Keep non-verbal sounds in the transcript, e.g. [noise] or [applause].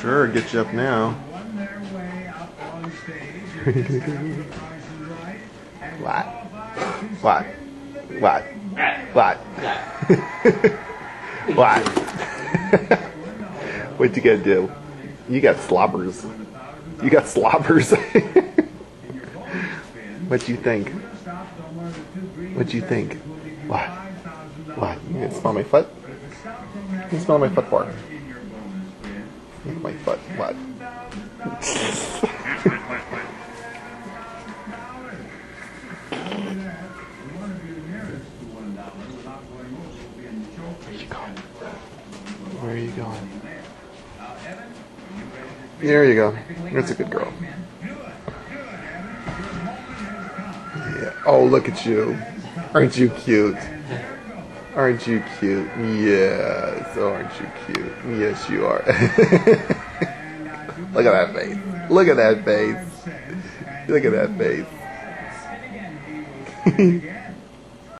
Sure, get you up now. what? What? What? What? what? what you gonna do? You got slobbers. You got slobbers. what you think? What you think? What? What? You can smell my foot? You smell my foot for? My foot. What? Where are you going? There you go. That's a good girl. Yeah. Oh, look at you. Aren't you cute? Aren't you cute? Yes. Aren't you cute? Yes, you are. [laughs] look at that face. Look at that face. Look at that face. [laughs]